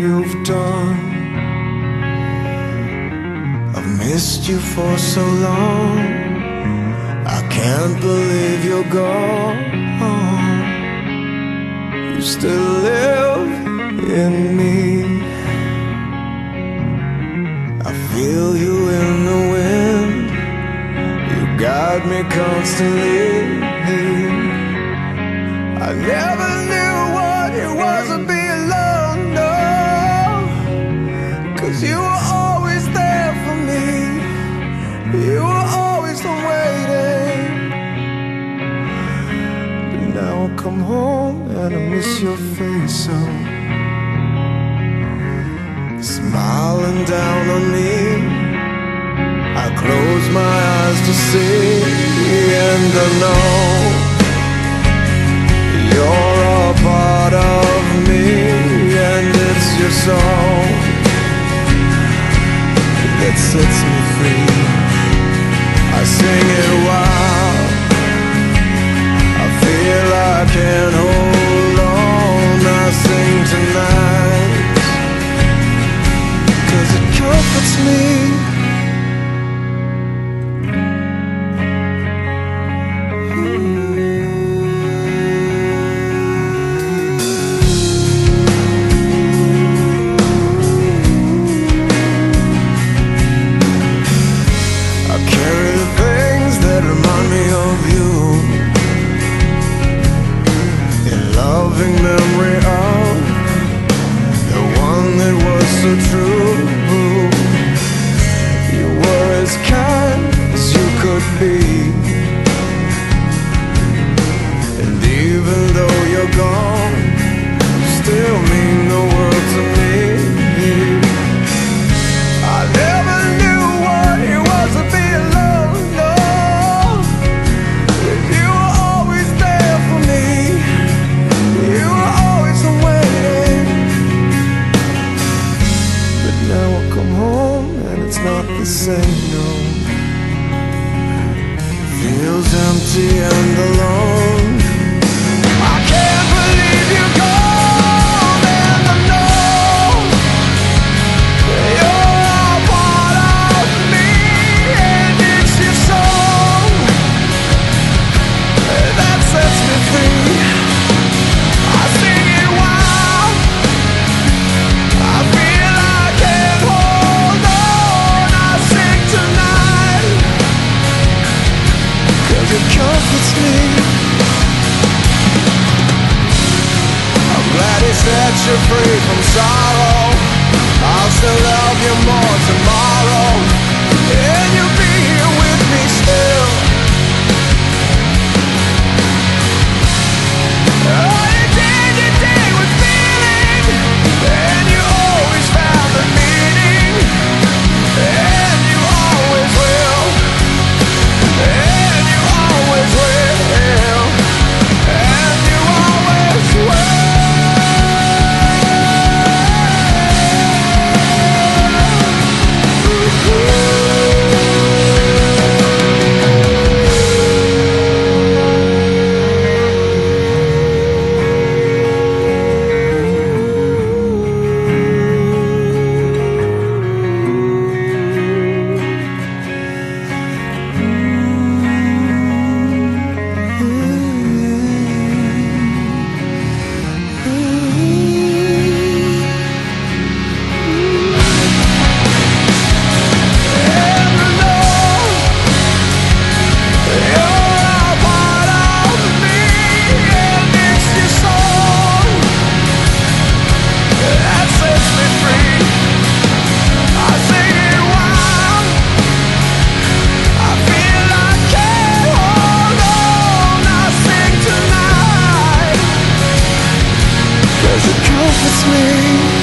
you've done. I've missed you for so long. I can't believe you're gone. You still live in me. I feel you in the wind. You guide me constantly. I never knew what it was be Cause you were always there for me. You were always waiting. But now I come home and I miss your face so. Smiling down on me. I close my eyes to see, and I know that sets me free. I sing it while I feel I can so true not the same, no. Feels empty and alone set you free from sorrow. Cause it comforts me